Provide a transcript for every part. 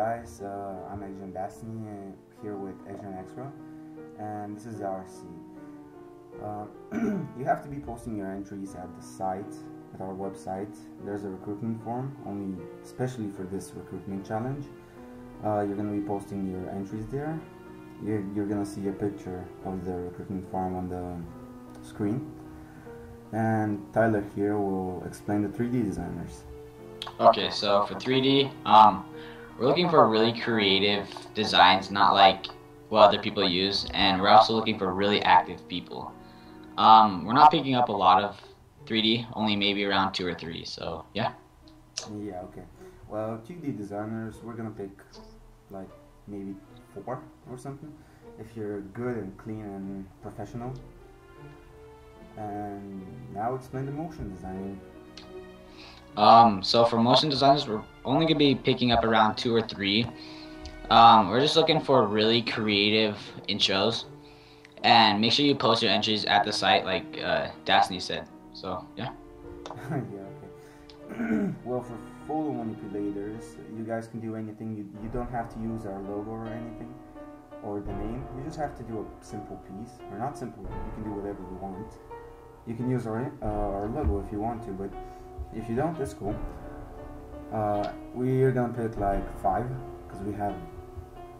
guys, uh, I'm XGeN Dastiny uh, here with XGeN Exra, and this is RC. Uh, you have to be posting your entries at the site, at our website. There's a recruitment form, only especially for this recruitment challenge. Uh, you're going to be posting your entries there. You're, you're going to see a picture of the recruitment form on the screen. And Tyler here will explain the 3D designers. Okay, so for 3D, um, we're looking for really creative designs, not like what other people use, and we're also looking for really active people. Um, we're not picking up a lot of 3D, only maybe around two or three. So yeah. Yeah. Okay. Well, 2D designers, we're gonna pick like maybe four or something. If you're good and clean and professional. And now explain the motion designing. Um, so for motion designers, we're only gonna be picking up around two or three. Um, we're just looking for really creative intros, and make sure you post your entries at the site, like uh, Dastiny said. So yeah. yeah. Okay. well, for photo manipulators, you guys can do anything. You you don't have to use our logo or anything, or the name. You just have to do a simple piece, or not simple. You can do whatever you want. You can use our uh, our logo if you want to, but if you don't, that's cool. Uh, we're gonna put like five because we have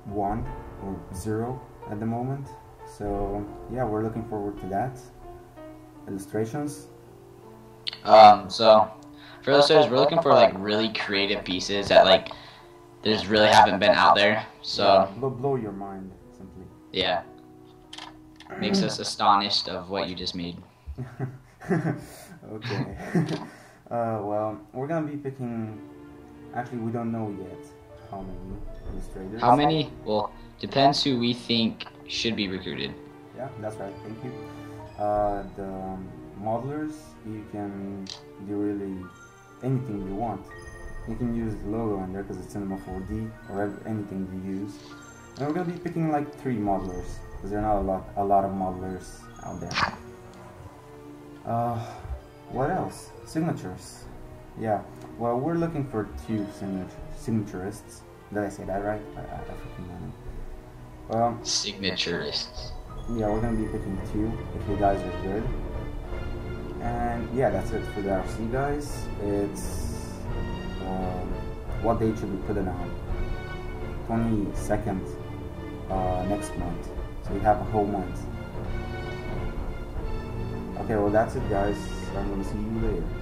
one or zero at the moment. So yeah, we're looking forward to that. Illustrations. Um, so for illustrations, we're looking for like really creative pieces that like there's really haven't been out there. So yeah, blow your mind simply. Yeah. Makes us astonished of what you just made. okay. Uh, well, we're gonna be picking. Actually, we don't know yet how many illustrators. How many? Well, depends who we think should be recruited. Yeah, that's right. Thank you. Uh, the modelers, you can do really anything you want. You can use the logo on there because it's Cinema 4D or anything you use. And we're gonna be picking like three modelers because there are not a lot, a lot of modelers out there. Uh, what else? Signatures. Yeah. Well, we're looking for two signature signaturists. Did I say that right? I, I, I freaking know. Well, signaturists. Yeah, we're gonna be picking two if you guys are good. And yeah, that's it for the RC guys. It's um, what date should we put it on? 22nd uh, next month. So we have a whole month. Okay, well that's it guys. I'm gonna see you later.